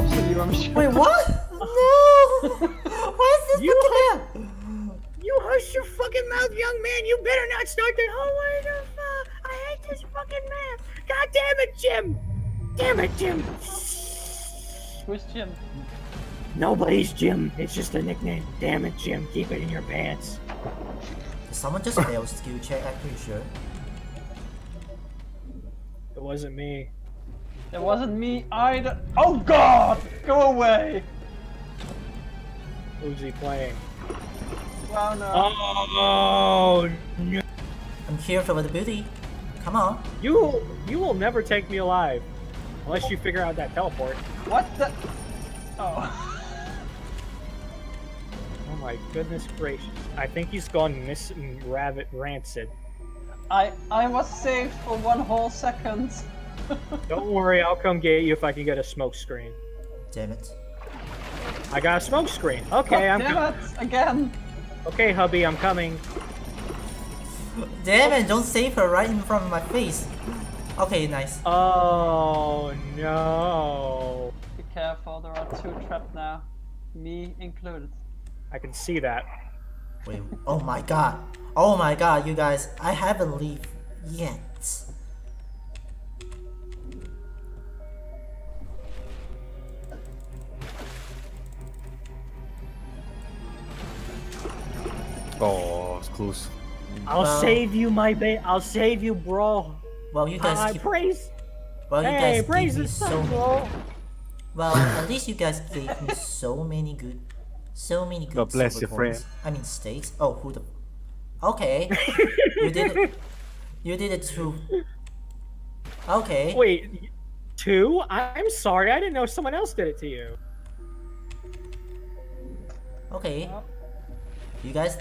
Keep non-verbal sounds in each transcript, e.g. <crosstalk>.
cops on you, I'm sure. Wait, what? <laughs> no! Why is this You fucking hell? You hush your fucking mouth, young man. You better not start that. Oh, what the fuck? I hate this fucking map. God damn it, Jim. Damn it, Jim. Who's Jim? Nobody's Jim. It's just a nickname. Damn it, Jim. Keep it in your pants. Someone just failed skill check, I'm pretty sure. It wasn't me. It wasn't me either. Oh god! Go away! Who's he playing? Wow, no. Oh no! I'm here for the booty. Come on. You you will never take me alive, unless you figure out that teleport. What the? Oh. Oh my goodness gracious! I think he's gone miss rabbit rancid. I I was saved for one whole second. <laughs> Don't worry, I'll come get you if I can get a smoke screen. Damn it. I got a smoke screen. Okay, I'm God damn it! Again! okay, hubby, I'm coming. Damn it, don't save her right in front of my face. Okay, nice. Oh no! Be careful, there are two trapped now. Me included. I can see that. Wait, oh my god. Oh my god, you guys, I haven't leave yet. Oh, it's close. I'll Well- save you, my ba. I'll save you, bro. Well, you guys I keep, praise. well, you Hey, guys praise gave me so sun, bro. Well, at least you guys gave me so many good, so many good. God bless your friend. I mean steaks. Oh, who the? Okay, <laughs> you did it. You did it too. Okay. Wait, two? I'm sorry, I didn't know someone else did it to you. Okay. You guys.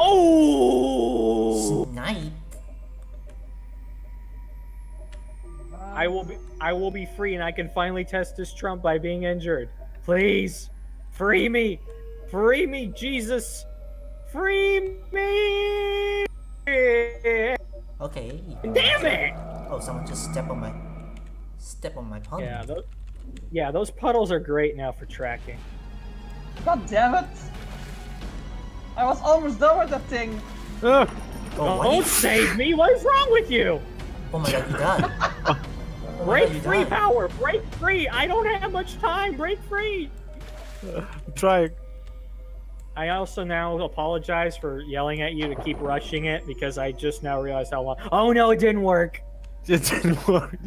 Oh! Snipe. I will be I will be free and I can finally test this Trump by being injured. Please. Free me. Free me, Jesus. Free me. Okay. Damn it. Oh, someone just step on my, step on my pump. Yeah, those, yeah, those puddles are great now for tracking. God damn it! I was almost done with that thing! Ah, Oh, Don't save me. What is wrong with you? oh my god, you died. <laughs> Break God, you free died. power. Break free. I don't have much time. Break free. I'm trying. I also now apologize for yelling at you to keep rushing it because I just now realized how long. Oh no, it didn't work. <laughs> It didn't work.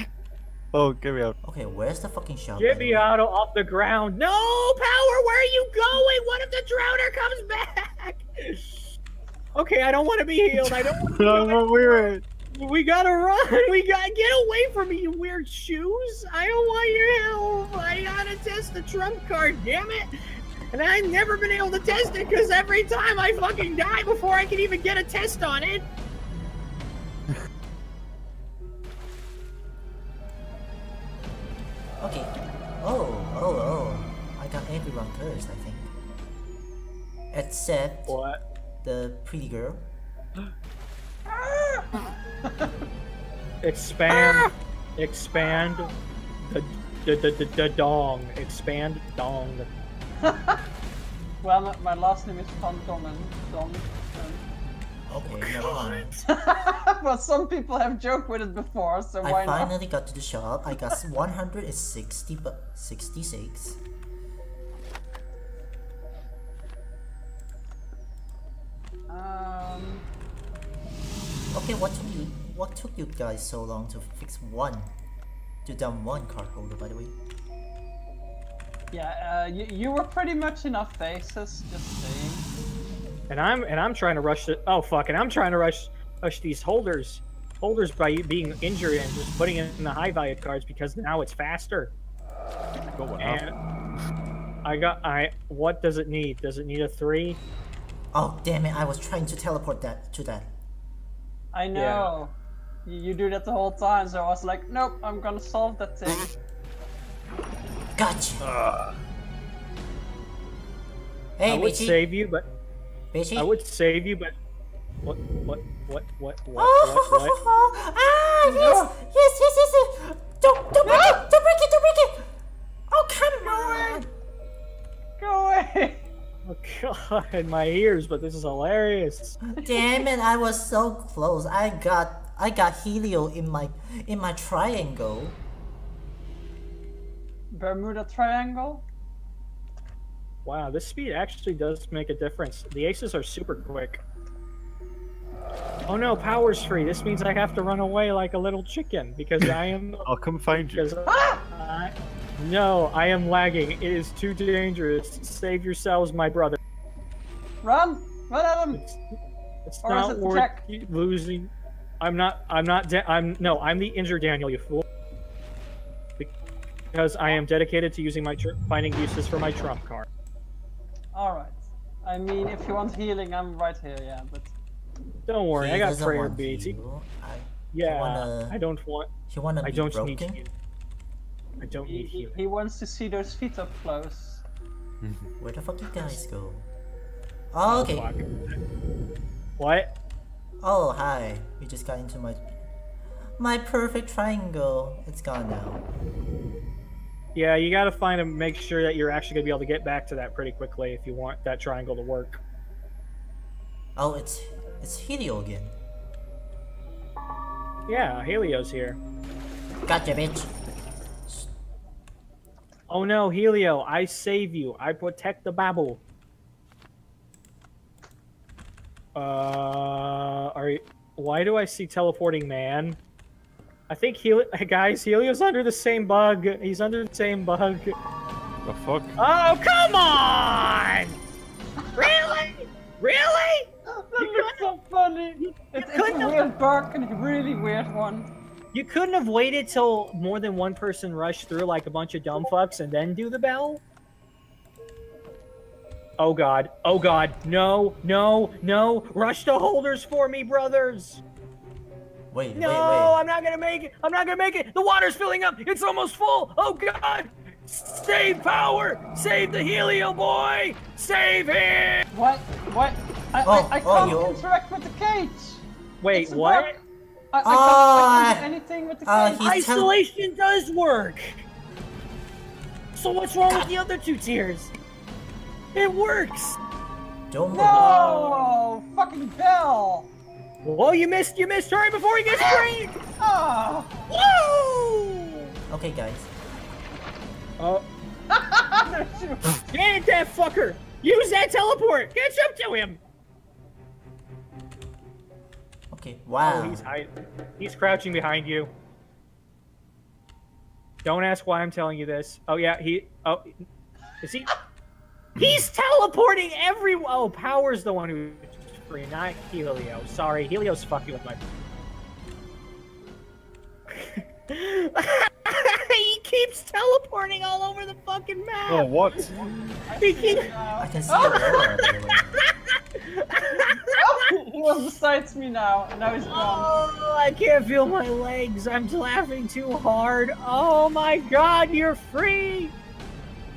Oh, get me out. Okay, where's the fucking shop? by Get me out of off the ground. No power. Where are you going? What if the drowner comes back? Okay, I don't want to be healed. I don't. Want to <laughs> I'm not weird. We gotta run. We gotta get away from me, you weird shoes. I don't want your help. I gotta test the trump card. Damn it. And I've never been able to test it because every time I fucking die before I can even get a test on it. Okay. Oh, oh, oh. I got everyone cursed, I think. Except What? the pretty girl. <laughs> Expand. Expand. The, the, the, the, the dong. Expand dong. <laughs> Well, my, my last name is Van Dongen. Dong. Oh, okay, never mind. <laughs> well, some people have joked with it before, so why not? I finally got to the shop. I got 160 bu- 66. Okay, what took you what took you guys so long to fix one? To down one card holder by the way. yeah, uh, you, you were pretty much enough faces, just saying. And I'm and I'm trying to rush it. Oh fuck! And I'm trying to rush rush these holders holders by being injured and just putting it in the high value cards because now it's faster. Got one And up. I got I. What does it need? Does it need a three? Oh damn it, I was trying to teleport that to that. I know. You, you do that the whole time, so I was like, nope, I'm gonna solve that thing. Gotcha! Hey I would Michi! save you, but Michi! I would save you, but what what what what what Oh, what what? <laughs> ah, yes, yes, yes, yes, yes. Don't don't break Oh <laughs> god, in my ears, but this is hilarious. Damn it! I was so close. I got I got Helio in my in my triangle. Bermuda Triangle? Wow, this speed actually does make a difference. The aces are super quick. Oh no, power's free. This means I have to run away like a little chicken because I am <laughs> I'll come find you. because I, no, I am lagging. It is too dangerous. Save yourselves, my brother. Run! Run at him! It's, it's Or is not it the worth tech? losing. I'm not. I'm not. Da- I'm no. I'm the injured Daniel. You fool. Because I am dedicated to using my tr- finding uses for my trump card. Alright. I mean, if you want healing, I'm right here, yeah, but... Don't worry, He I got prayer want beads. You. I, yeah, wanna- I don't want. he wanna I be don't broken. need healing. I don't He, need he, healing. he wants to see those feet up close. <laughs> Where the fuck you guys go? Oh, okay. Fuck. What? Oh, hi. We just got into my my perfect triangle. It's gone now. Yeah, you gotta find and make sure that you're actually gonna be able to get back to that pretty quickly if you want that triangle to work. Oh, it's it's Helio again. Yeah, Helio's here. Gotcha, bitch. Oh no, Helio, I save you. I protect the Babel. Uh, are you, why do I see teleporting man? I think Heli- <laughs> guys, Helio's under the same bug. He's under the same bug. The fuck? Oh, come on! Really? Really? <laughs> That looks so funny! It's, it's a have- weird bug and a really weird one. You couldn't have waited till more than one person rushed through like a bunch of dumb fucks and then do the bell? Oh god. Oh god. No, no, no. Rush the holders for me, brothers. Wait, No, wait, wait. I'm not gonna make it. I'm not gonna make it. The water's filling up. It's almost full. Oh god. Save power. Save the Helio boy. Save him. What? What? I, Oh, I, I oh, can't you- interact with the cage! Wait, what? bug. I, I, Oh, can't, I can't do anything with the ah, uh, cage. he's- tell- Isolation does work. So what's wrong with the other two tiers? It works. Don't move. No! Fucking bell! Well, you missed. You missed. Hurry before he gets free. Ah. Oh! Ah. Woo! Okay, guys. Oh, <laughs> get that fucker. Use that teleport. Catch up to him. Okay. Oh, Wow. he's hiding. He's crouching behind you. Don't ask why I'm telling you this. Oh yeah, he. Oh, is he? He's teleporting every. Oh, Power's the one who's free, not Helio. Sorry, Helio's fucking with my. <laughs> he keeps teleporting all over the fucking map. Oh, what? He keeps. I can see Aurora, <laughs> by the way. he was besides me now, and now he's gone. Oh, I can't feel my legs. I'm laughing too hard. Oh my god, you're free.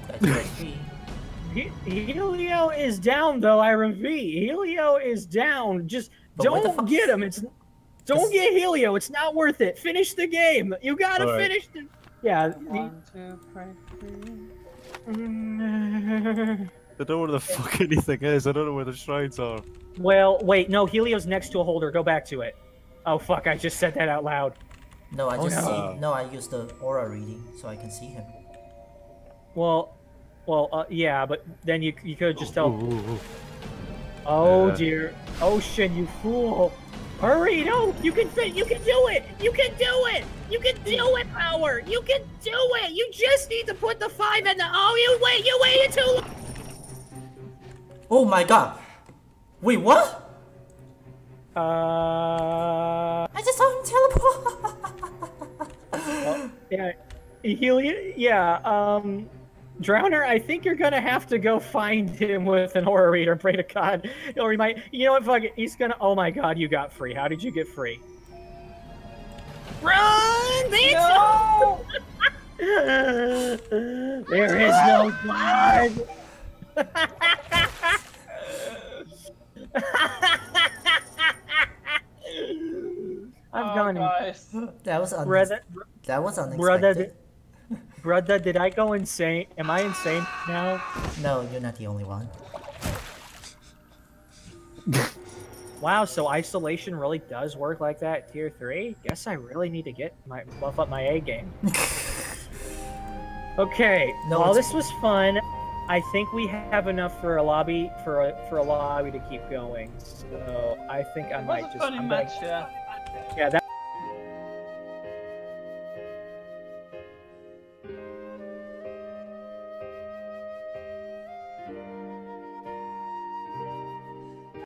That's USB. <laughs> He- Helio is down though. I repeat, Helio is down. Just But don't get him. It's don't get Helio. It's not worth it. Finish the game. You gotta Alright. finish the. Yeah. he- One, two, three, three. Mm-hmm. <laughs> I don't know where the fuck anything is. I don't know where the shrines are. well, wait. No, Helio's next to a holder. Go back to it. Oh fuck! I just said that out loud. No, I Oh, just no. see. No, I use the aura reading so I can see him. Well, well, uh, yeah, but then you you could just tell. Ooh, ooh, ooh. Oh Yeah. dear, Ocean, you fool! Hurry, no! You can fit. You can do it. You can do it. You can do it, Power. You can do it. You just need to put the five in the. Oh, you wait. You waited too long. Oh my god! Wait, what? Uh, I just saw him teleport! <laughs> yeah, Helium. Yeah, um, Drowner. I think you're gonna have to go find him with an aura reader. Pray to God, or he might. You know what? Fuck it. He's gonna. Oh my God, you got free. How did you get free? Run, bitch! No! <laughs> <laughs> there is no God. I've Oh, gone guys. that was un- Resident. That was unexpected. Brother, th- brother, did I go insane? Am I insane now? No, you're not the only one. Wow, so isolation really does work like that, tier three. Guess I really need to get my buff up my A game. <laughs> okay, No, while this was fun, I think we have enough for a lobby for a for a lobby to keep going. So I think I might just match, yeah. yeah that.